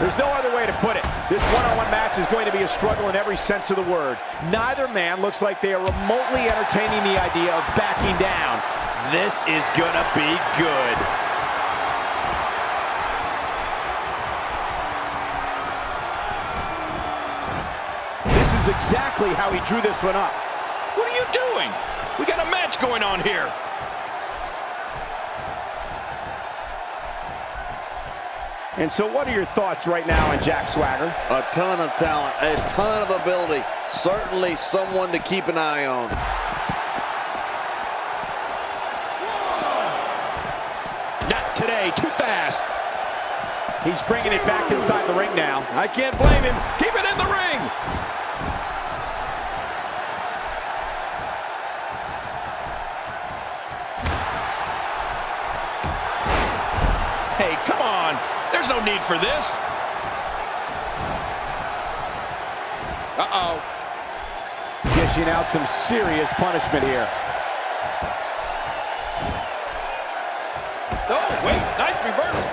There's no other way to put it. This one-on-one -on -one match is going to be a struggle in every sense of the word. Neither man looks like they are remotely entertaining the idea of backing down. This is gonna be good. This is exactly how he drew this one up. What are you doing? We got a match going on here. And so what are your thoughts right now on Jack Swagger? A ton of talent, a ton of ability. Certainly someone to keep an eye on. Not today, too fast. He's bringing it back inside the ring now. I can't blame him. Keep it in the ring. Hey, come on. There's no need for this. Uh-oh. Dishing out some serious punishment here. Oh, wait. Nice reversal.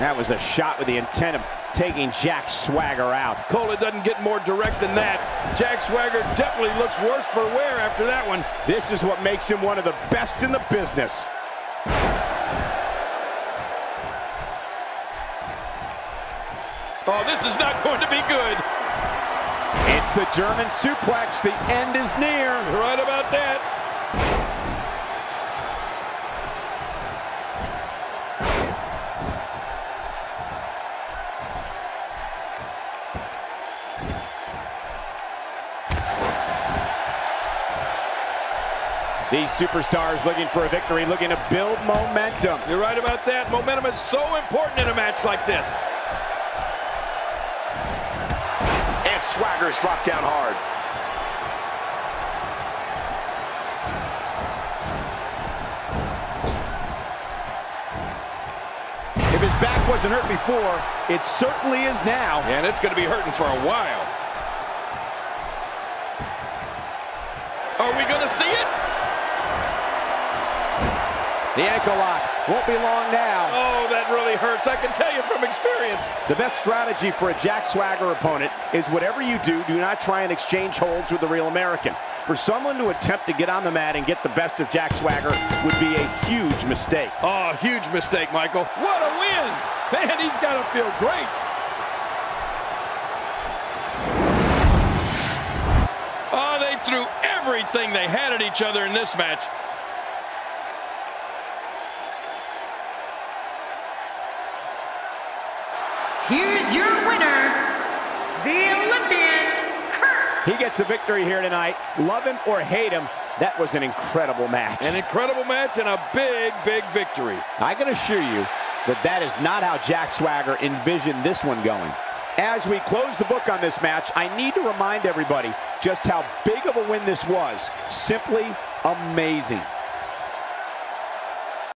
That was a shot with the intent of taking Jack Swagger out. Cole, it doesn't get more direct than that. Jack Swagger definitely looks worse for wear after that one. This is what makes him one of the best in the business. Oh, this is not going to be good. It's the German suplex. The end is near. You're right about that. These superstars looking for a victory, looking to build momentum. You're right about that. Momentum is so important in a match like this. Swagger's dropped down hard. If his back wasn't hurt before, it certainly is now. And it's going to be hurting for a while. Are we going to see it? The ankle lock won't be long now. Oh, that really hurts. I can tell you from experience. The best strategy for a Jack Swagger opponent is whatever you do, do not try and exchange holds with the real American. For someone to attempt to get on the mat and get the best of Jack Swagger would be a huge mistake. Oh, huge mistake, Michael. What a win. Man, he's got to feel great. Oh, they threw everything they had at each other in this match. Here's your winner, the Olympian, Kurt. He gets a victory here tonight. Love him or hate him, that was an incredible match. An incredible match and a big, big victory. I can assure you that that is not how Jack Swagger envisioned this one going. As we close the book on this match, I need to remind everybody just how big of a win this was. Simply amazing.